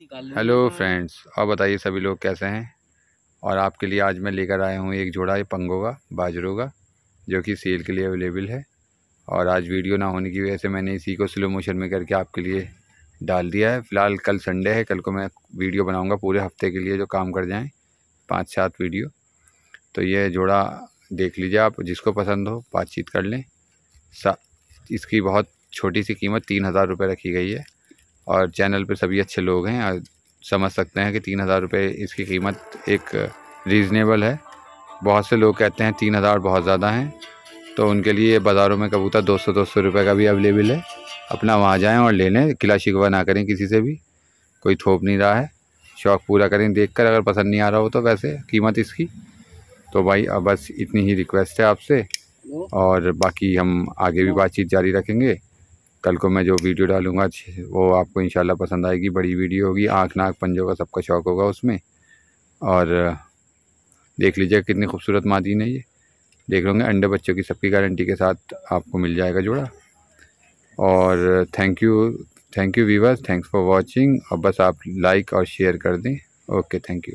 Hello friends और बताइए सभी लोग कैसे हैं? और आपके लिए आज मैं लेकर आया हूँ एक जोड़ा ये पंगों का बाजरों का जो कि सेल के लिए अवेलेबल है। और आज वीडियो ना होने की वजह से मैंने इसी को स्लो मोशन में करके आपके लिए डाल दिया है। फ़िलहाल कल संडे है कल को मैं वीडियो बनाऊँगा पूरे हफ़्ते के लिए जो काम कर जाएँ पाँच सात वीडियो। तो ये जोड़ा देख लीजिए आप जिसको पसंद हो बातचीत कर लें। इसकी बहुत छोटी सी कीमत तीन हज़ार रुपये रखी गई है। और चैनल पे सभी अच्छे लोग हैं। समझ सकते हैं कि तीन हज़ार रुपये इसकी कीमत एक रीज़नेबल है। बहुत से लोग कहते हैं तीन हज़ार बहुत ज़्यादा हैं। तो उनके लिए बाज़ारों में कबूतर दो सौ दो सौ रुपये का भी अवेलेबल है। अपना वहाँ जाएँ और ले लें। किला शिकवा ना करें किसी से भी। कोई थोप नहीं रहा है। शौक़ पूरा करें। देख कर अगर पसंद नहीं आ रहा हो तो वैसे कीमत इसकी। तो भाई अब बस इतनी ही रिक्वेस्ट है आपसे। और बाकी हम आगे भी बातचीत जारी रखेंगे। कल को मैं जो वीडियो डालूँगा वो आपको इंशाल्लाह पसंद आएगी, बड़ी वीडियो होगी, आँख नाक पंजों का सबका शौक़ होगा उसमें। और, देख लीजिए कितनी खूबसूरत मादीन है ये। देख होंगे, अंडे बच्चों की सबकी गारंटी के साथ आपको मिल जाएगा जोड़ा। और thank you thank you viewers thanks for watching और बस आप लाइक और शेयर कर दें। Okay thank you